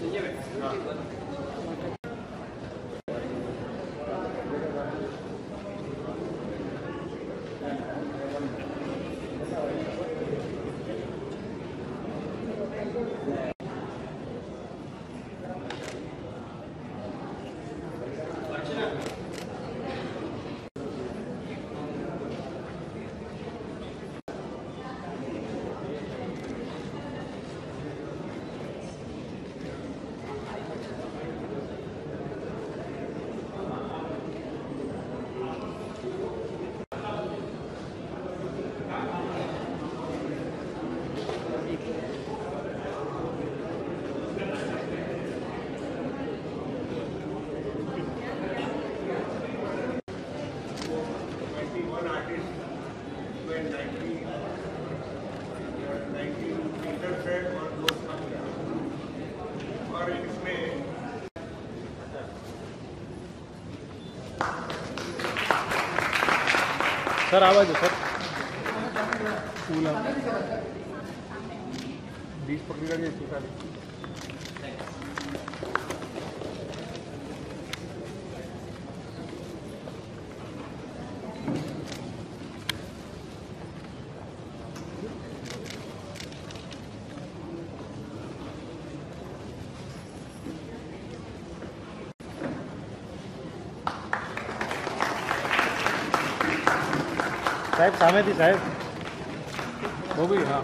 是因为。सर आवाज़ है सर। बीस पकड़ी સાહેબ સામેથી સાહેબ બહુ બી હા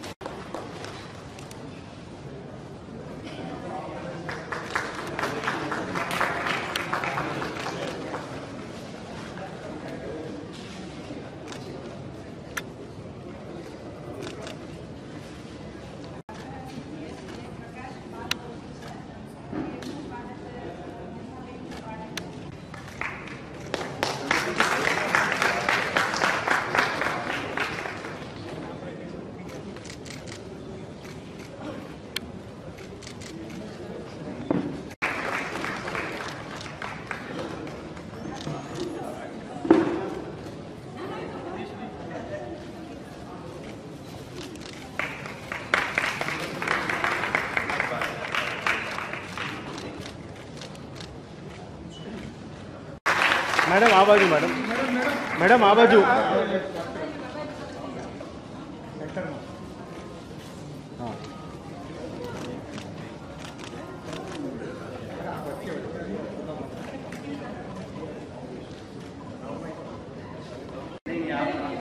મેડમ આ બાજુ મેડમ મેડમ આ બાજુ હા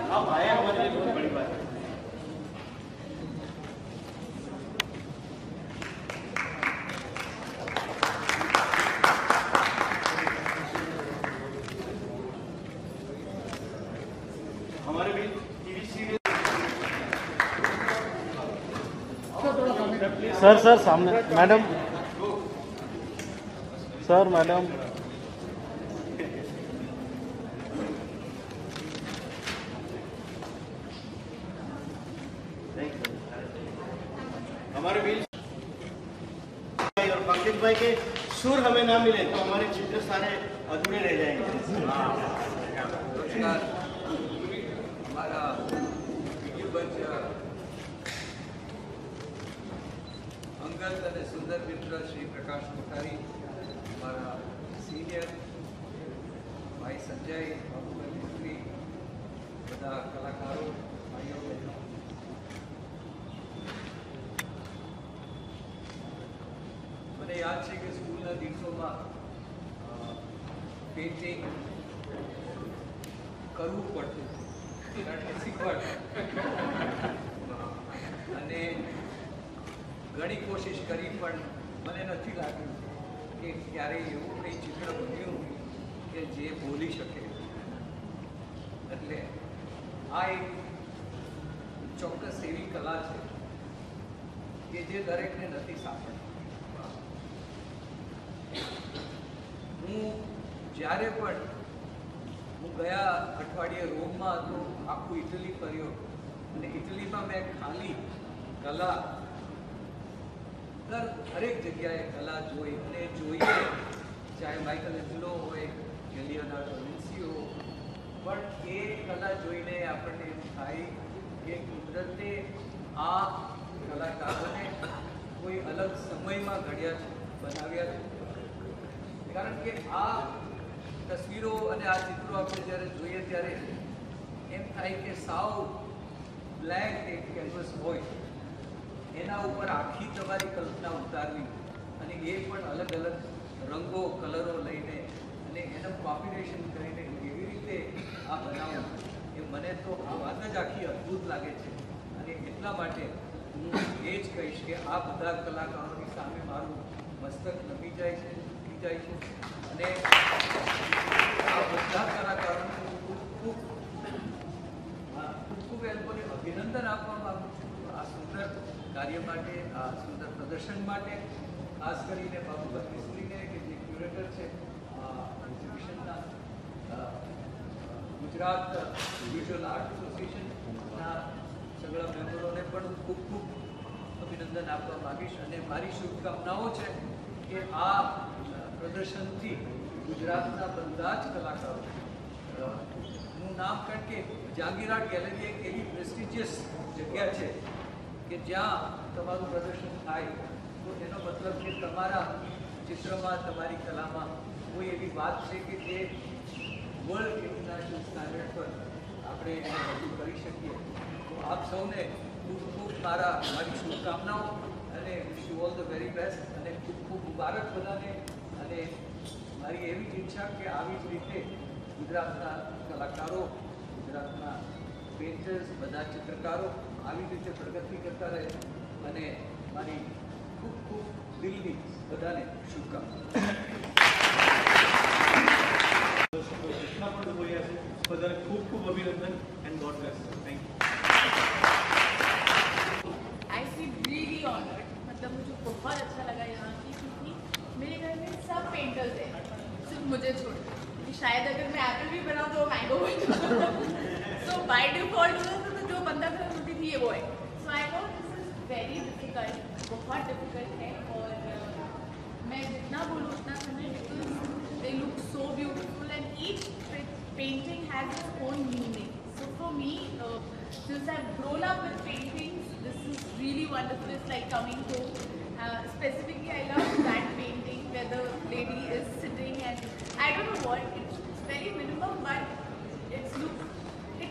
आप आए हमारे लिए बहुत बड़ी सर सर सामने। मैडम। Sir madam. हमारे बीच और पंकित भाई के सुर हमें ना मिले तो हमारे चित्र सारे अधूरे रह जाएँगे। हमारा અંગત અને સુંદર મિત્ર શ્રી પ્રકાશ કોઠારી, મારા સિનિયર ભાઈ સંજય, બાબુભાઈ મિસ્ત્રી બધા કલાકારો, ભાઈઓ, બહેનો. દિવસોમાં પેઇન્ટિંગ કરવું પડતું કારણ કે શીખવાડ અને ઘણી કોશિશ કરી, પણ મને નથી લાગ્યું કે ક્યારેય એવું કંઈ ચિત્ર બન્યું કે જે બોલી શકે. એટલે આ એક ચોક્કસ એવી કલા છે કે જે દરેકને નથી સાંભળતી. હું જ્યારે પણ હું ગયા અઠવાડિયે રોમમાં હતો, આખું ઇટલી ફર્યો અને ઇટલીમાં મેં ખાલી કલા દર દરેક જગ્યાએ કલા જોઈ અને જોઈએ ચાહે માઇકલ એન્જલો હોય કે લિયોનાર્ડો વિન્સી હો પણ એ કલા જોઈને આપણને એમ થાય કે કુદરતે આ કલાકારોને કોઈ અલગ સમયમાં ઘડ્યા છે બનાવ્યા છે કારણ કે આ તસવીરો અને આ ચિત્રો આપણે જ્યારે જોઈએ ત્યારે એમ થાય કે સાવ બ્લેક એક કેનવસ હોય એના ઉપર આખી તમારી કલ્પના ઉતારવી અને એ પણ અલગ અલગ રંગો, કલરો લઈને અને એનું કોમ્બિનેશન કરીને કેવી રીતે આ બનાવવું એ મને તો આ વાત જ આખી અદ્ભુત લાગે છે. અને એટલા માટે હું એ જ કહીશ કે આ બધા કલાકારોની સામે મારું મસ્તક નમી જાય છે નમી જાય છે. અને આ બધા કલાકારોને ખૂબ ખૂબ ખૂબ ખૂબ એ લોકોને અભિનંદન આપવા માંગુ કાર્ય માટે, આ સુંદર પ્રદર્શન માટે, ખાસ કરીને મિસ્ત્રીને કે જે ક્યુરેટર છે ગુજરાત વિઝ્યુઅલ આર્ટ એસોસિએશનના સગળા મેમ્બરોને પણ ખૂબ ખૂબ અભિનંદન આપવા માગીશ અને મારી શુભકામનાઓ છે કે આ પ્રદર્શનથી ગુજરાતના બધા જ કલાકારો નું નામ કારણ કે જાંગીરાટ ગેલેરી એક એવી પ્રેસ્ટિજિયસ જગ્યા છે કે જ્યાં તમારું પ્રદર્શન થાય, તો એનો મતલબ કે તમારા ચિત્રમાં, તમારી કલામાં કોઈ એવી વાત છે કે જે વર્લ્ડ ઇન્ટરનેશનલ સ્ટાન્ડર્ડ પર આપણે એને રજૂ કરી શકીએ. તો આપ સૌને ખૂબ ખૂબ મારા, મારી શુભકામનાઓ અને wish you all the very best અને ખૂબ ખૂબ મુબારક બધાને. અને મારી એવી જ ઈચ્છા કે આવી જ રીતે ગુજરાતના કલાકારો, ગુજરાતના પેન્ટર્સ બધા ચિત્રકારો આવી જ રીતે પ્રગતિ કરતા રહે અને મારી ખૂબ ખૂબ દિલની બધાને શુભકામનાઓ દર્શકો જેટલા પણ લોકો અહીંયા છે બધાને ખૂબ ખૂબ અભિનંદન and God bless thank you I feel really honoured मतलब मुझे बहुत अच्छा लगा यहाँ की क्योंकि मेरे घर में सब पेंटर्स हैं सिर्फ मुझे छोड़ के। क्योंकि शायद अगर मैं एप्पल भी बनाऊँ तो मैंगो सो बाय डिफॉल्ट ये वो है so I know this is very difficult बहुत डिफिकल्ट है और uh, मैं जितना बोलूँ उतना कम है because they look so beautiful and each painting has its own meaning. So for me, uh, since I've grown up with paintings, this is really wonderful. It's like coming home. Uh, specifically, I love that painting where the lady is sitting and I don't know what, it's, it's very minimum, but it's look, it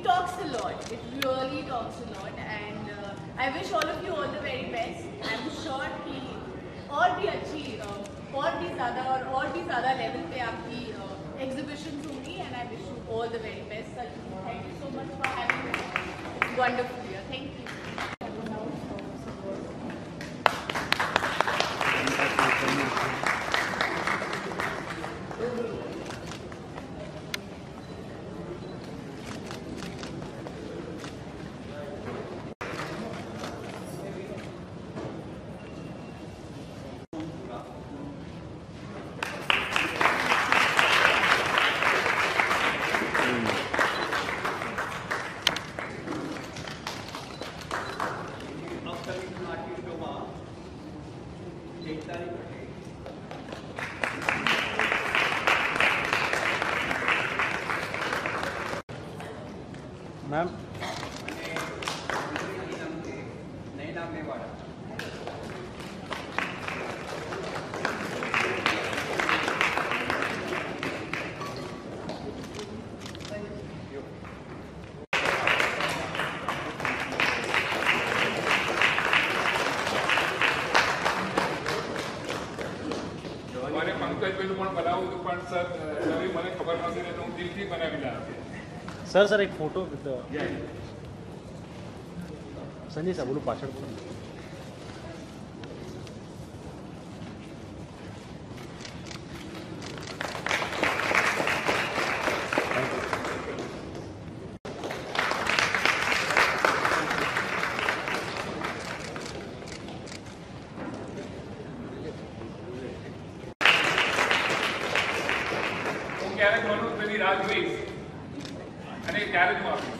talks a lot. It really talks a lot, and uh, I wish all of you all the very best. I'm sure कि और भी अच्छी uh, और भी ज़्यादा और और भी ज़्यादा लेवल पे आपकी एग्जीबिशन होंगी and I wish you all the very best thank you so much for having me wonderful year thank you Sir sir एक फोटो संजय साहेब बोलू पाचड બનું તેની રાહ જોઈશ અને ત્યારે જ